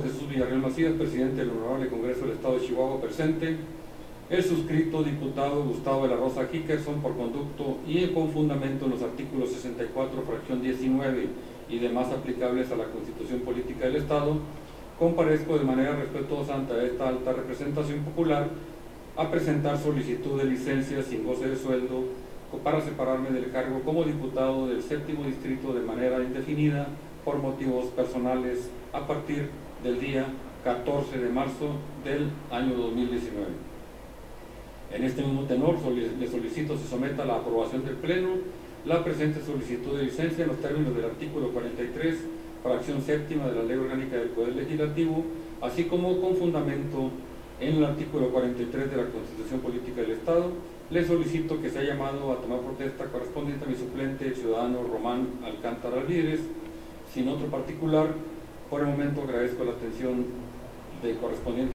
Jesús Villarreal Macías, presidente del Honorable Congreso del Estado de Chihuahua, presente. El suscrito diputado Gustavo de la Rosa Hickerson por conducto y con fundamento en los artículos 64, fracción 19 y demás aplicables a la Constitución Política del Estado, comparezco de manera respetuosa ante esta alta representación popular a presentar solicitud de licencia sin goce de sueldo para separarme del cargo como diputado del séptimo distrito de manera indefinida por motivos personales a partir del día 14 de marzo del año 2019. En este mismo tenor le solicito se someta a la aprobación del Pleno la presente solicitud de licencia en los términos del artículo 43, fracción séptima de la Ley Orgánica del Poder Legislativo, así como con fundamento en el artículo 43 de la Constitución Política del Estado, le solicito que sea llamado a tomar protesta correspondiente a mi suplente, el ciudadano Román Alcántara Alvídez, sin otro particular. Por el momento agradezco la atención de correspondiente